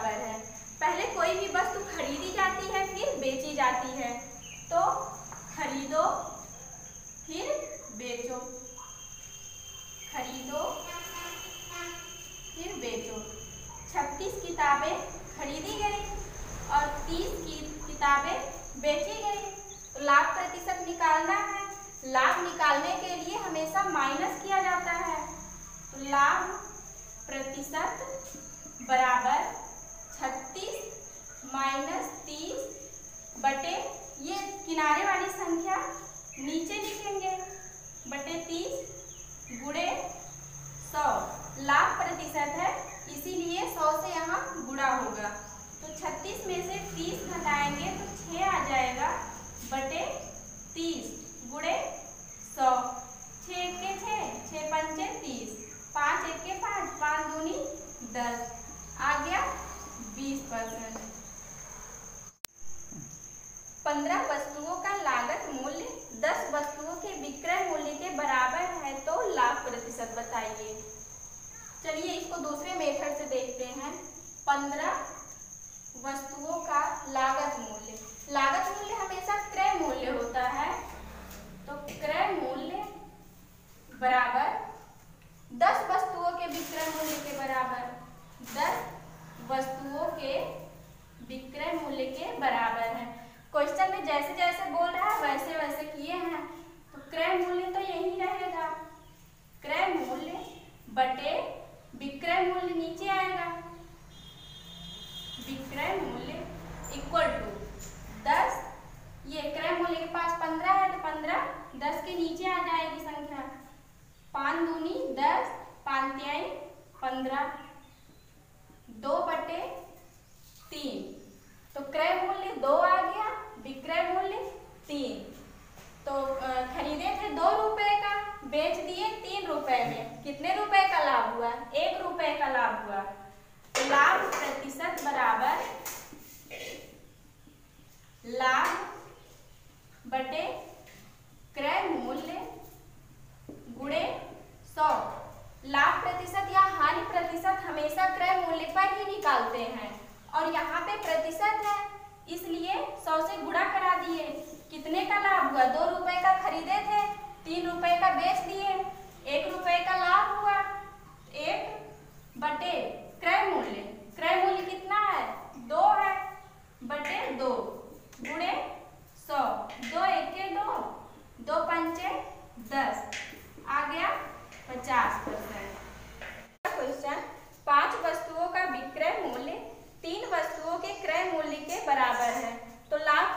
बराबर है। पहले कोई भी वस्तु खरीदी जाती है, फिर बेची जाती है। तो खरीदो, फिर बेचो। खरीदो, फिर बेचो। छत्तीस किताबें खरीदी गई और तीस की किताबें बेची गई। तो लाभ प्रतिशत निकालना है। लाभ निकालने के लिए हमेशा माइनस किया जाता है। तो लाभ प्रतिशत बराबर छत्तीस माइनस तीस बटे ये किनारे वाली संख्या नीचे लिखेंगे। बटे तीस गुड़े सौ। लाख प्रतिशत है, इसीलिए सौ से यहाँ गुड़ा होगा। तो छत्तीस में से तीस घटाएँगे तो छः आ जाएगा। बटे तीस गुड़े सौ। छः के छः छः पंचे तीस। पाँच एक के पाँच पाँच दूनी दस आ गया बीस परसेंट पंद्रह वस्तुओं का लागत मूल्य दस वस्तुओं के विक्रय मूल्य के बराबर है तो लाभ प्रतिशत बताइए चलिए इसको दूसरे मेथड से देखते हैं पंद्रह वस्तुओं का लागत मूल्य लागत मूल्य हमेशा क्रय मूल्य होता है तो क्रय मूल्य बराबर दस वस्तुओं के विक्रय मूल्य के बराबर। दस वस्तुओं के विक्रय मूल्य के बराबर है। क्वेश्चन में जैसे जैसे बोल रहा है, वैसे वैसे किए हैं। तो क्रय मूल्य तो यही रहेगा। क्रय मूल्य बटे विक्रय मूल्य नीचे आएगा। विक्रय मूल्य इक्वल टू दस। ये क्रय मूल्य के पास पंद्रह है तो पंद्रह दस के नीचे आ जाएगी संख्या। पाँच दूनी दस पांत्याई पंद्रह, दो बटे तीन। तो क्रय मूल्य दो आ गया, विक्रय मूल्य तीन। तो खरीदे थे दो रुपए का, बेच दिए तीन रुपए में। कितने रुपए का लाभ हुआ? एक रुपए का लाभ हुआ। तो लाभ प्रतिशत बराबर लाभ बटे क्रय मूल्य गुणे सौ लाभ प्रतिशत या हानि प्रतिशत हमेशा क्रय मूल्य पर ही निकालते हैं। और यहाँ पे प्रतिशत है, इसलिए सौ से गुणा करा दिए। कितने का लाभ हुआ? दो रुपए का खरीदे थे, तीन रुपए का बेच दिए, एक रुपए का लाभ हुआ, एक बटे क्रय मूल्य। क्रय मूल्य कितना है? दो है, बटे दो गुणे सौ। दो एक दो दो पंचे दस, आ गया पचास परसेंट क्वेश्चन पाँच वस्तुओं का विक्रय मूल्य तीन वस्तुओं के क्रय मूल्य के बराबर है तो लाभ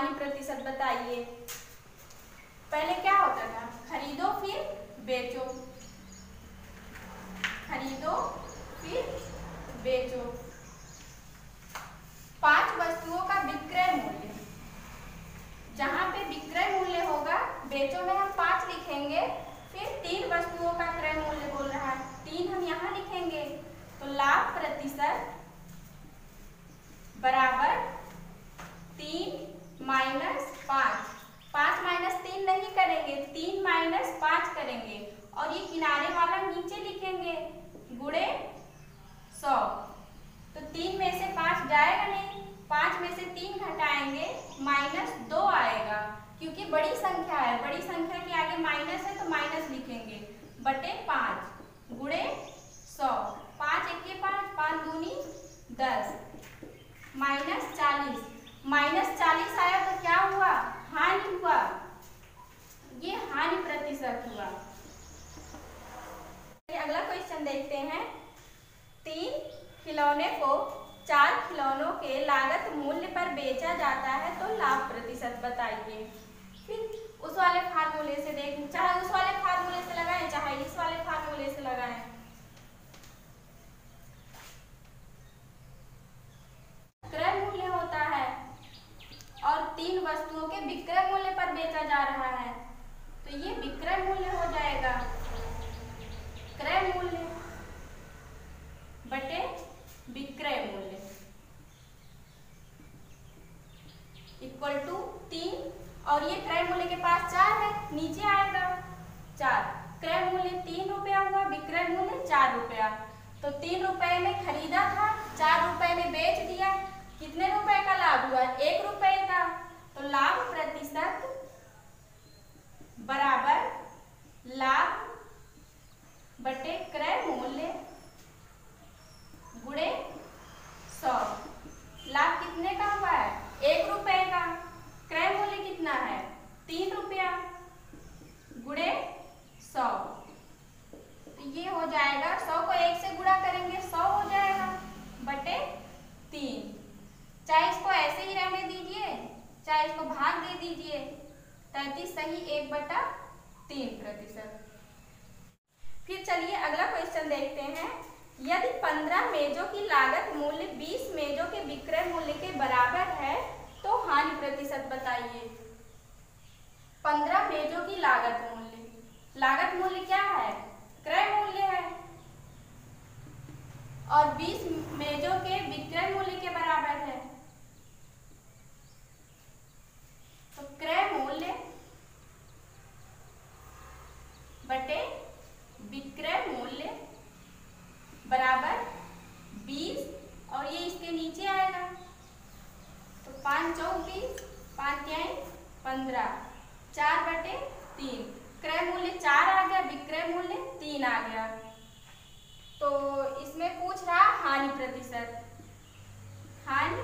हानि प्रतिशत बताइए। पहले क्या होता था? खरीदो, फिर बेचो। खरीदो, फिर बेचो। पाँच वस्तुओं का विक्रय मूल्य। जहाँ पे विक्रय मूल्य होगा, बेचो में हम पाँच लिखेंगे, फिर तीन वस्तुओं का क्रय मूल्य बोल रहा है। तीन हम यहाँ लिखेंगे। तो लाभ प्रतिशत बराबर तीन माइनस पाँच। पाँच माइनस तीन नहीं करेंगे, तीन माइनस पाँच करेंगे। और ये किनारे वाला नीचे लिखेंगे गुड़े सौ। तो तीन में से पाँच जाएगा नहीं, पाँच में से तीन घटाएँगे, माइनस दो आएगा। क्योंकि बड़ी संख्या है, बड़ी संख्या के आगे माइनस है तो माइनस लिखेंगे। बटे पाँच गुड़े सौ। पाँच एक पाँच पाँच दूनी दस। माइनस चालीस। माइनस चालीस आया तो क्या हुआ? हानि हुआ। ये हानि प्रतिशत हुआ। अगला क्वेश्चन देखते हैं। तीन खिलौने को चार खिलौनों के लागत मूल्य पर बेचा जाता है तो लाभ प्रतिशत बताइए। फिर और ये क्रय मूल्य के पास चार है, नीचे आएगा चार। क्रय मूल्य तीन रुपया हुआ, विक्रय मूल्य चार रुपया। तो तीन रुपए में खरीदा था, चार रुपए में बेच दिया। कितने रुपए का लाभ हुआ? एक रुपए का। तो लाभ प्रतिशत बराबर लाभ बटे क्रय मूल्य गुड़े सौ। लाभ कितने का हुआ? है एक रुपए का। क्रय प्रतिशत बताइए। पंद्रह मेजों की लागत मूल्य। लागत मूल्य क्या है? क्रय मूल्य है। और 20 मेजों के विक्रय मूल्य के बराबर है। तो क्रय मूल्य बटे विक्रय मूल्य बराबर 20 और ये इसके नीचे आएगा। पाँच चौबीस पाँच पाँच पंद्रह। चार बटे तीन। क्रय मूल्य चार आ गया, विक्रय मूल्य तीन आ गया। तो इसमें पूछ रहा हानि प्रतिशत। हानि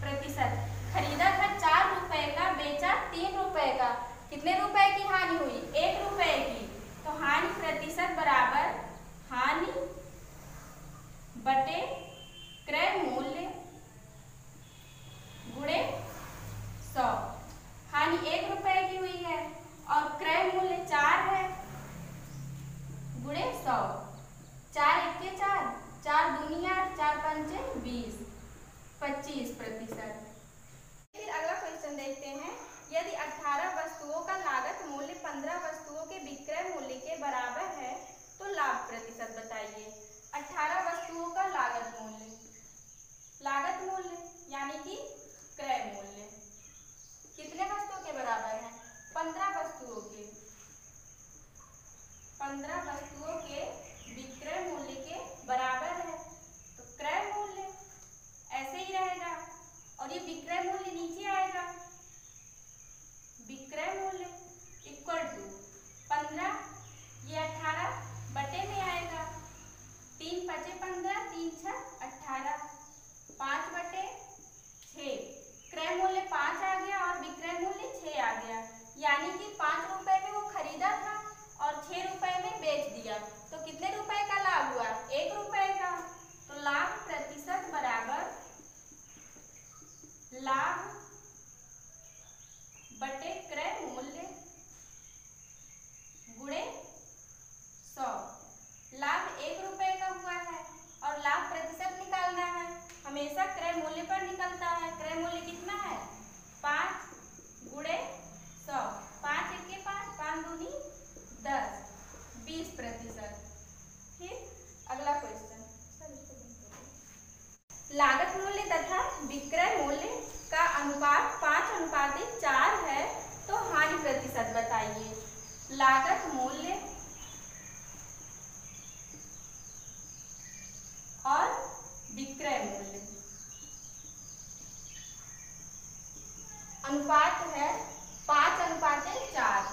प्रतिशत। खरीदा था चार रुपए का, बेचा तीन रुपए का। कितने रुपए की हानि हुई? एक रुपए की। तो हानि प्रतिशत बराबर हानि बटे क्रय मूल्य বাড়িতে विक्रय मूल्य अनुपात है पाँच अनुपात है चार।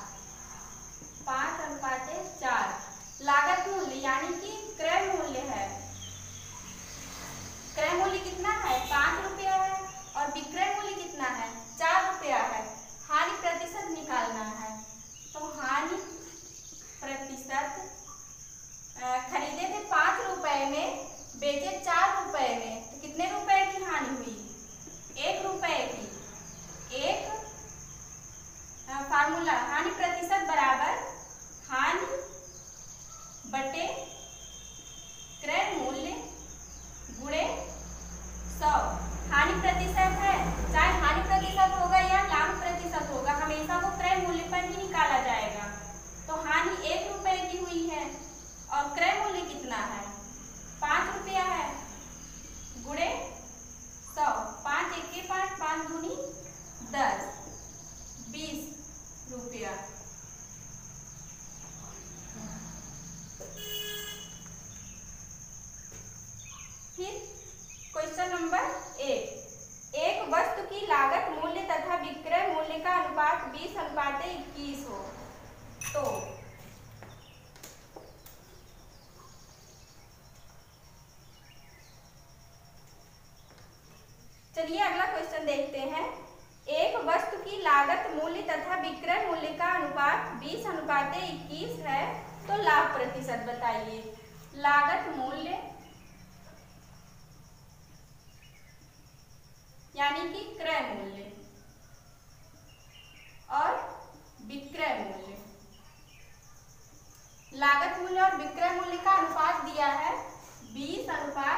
चलिए अगला क्वेश्चन देखते हैं। एक वस्तु की लागत मूल्य तथा विक्रय मूल्य का अनुपात 20 अनुपात 21 है तो लाभ प्रतिशत बताइए। लागत मूल्य यानी कि क्रय मूल्य और विक्रय मूल्य। लागत मूल्य और विक्रय मूल्य का अनुपात दिया है 20 अनुपात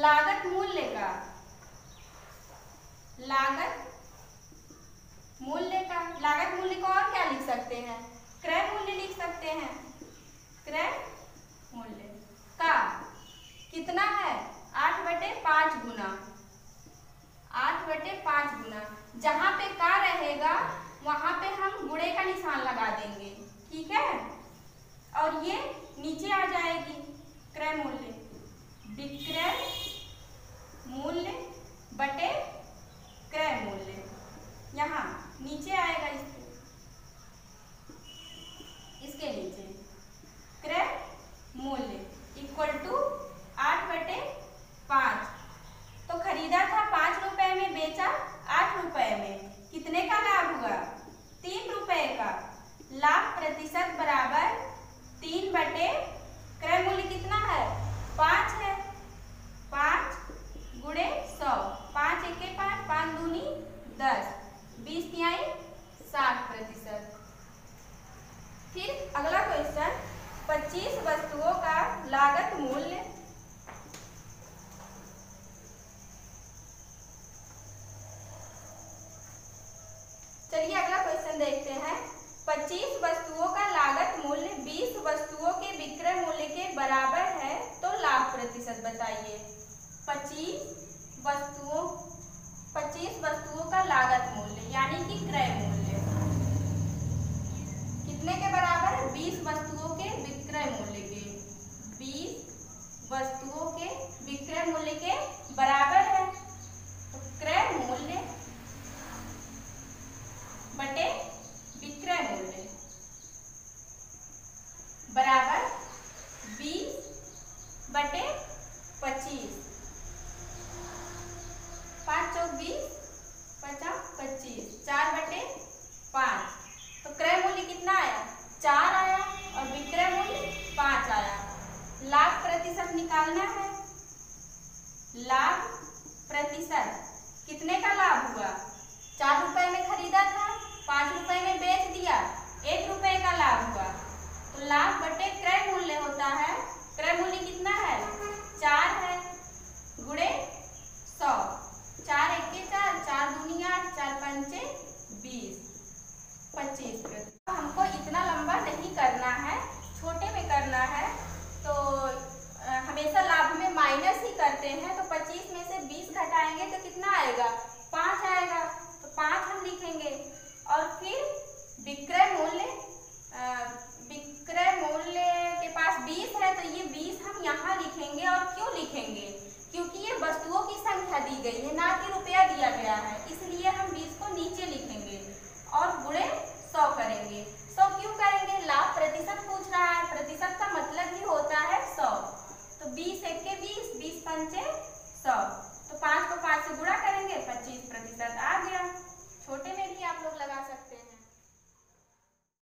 लागत मूल्य का। लागत मूल्य का। लागत मूल्य को और क्या लिख सकते हैं? क्रय मूल्य लिख सकते हैं। क्रय मूल्य का कितना है? आठ बटे पाँच गुना। आठ बटे पाँच गुना। जहाँ पे का रहेगा, वहाँ पे हम गुड़े का निशान लगा देंगे। ठीक है? और ये नीचे आ जाएगी। क्रय मूल्य। प्रतिशत बताइए। पच्चीस वस्तुओं पच्चीस वस्तुओं का लागत मूल्य, यानी कि क्रय मूल्य। कितने के बराबर है? बीस वस्तुओं के विक्रय मूल्य के। बीस वस्तुओं के विक्रय मूल्य के बराबर है। तो क्रय मूल्य बटे विक्रय मूल्य। बराबर बीस बटे पच्चीस। पाँच चौक बीस, पचास, पच्चीस। चार बटे पाँच। तो क्रय मूल्य कितना आया? चार आया और विक्रय मूल्य पाँच आया। लाभ प्रतिशत निकालना है। लाभ प्रतिशत। कितने का लाभ हुआ? चार रुपए में खरीदा था, पाँच रुपए में बेच दिया, एक रुपए का लाभ हुआ। तो लाभ बटे क्रय मूल्य होता है। क्रय मूल्य कितना है? चार है।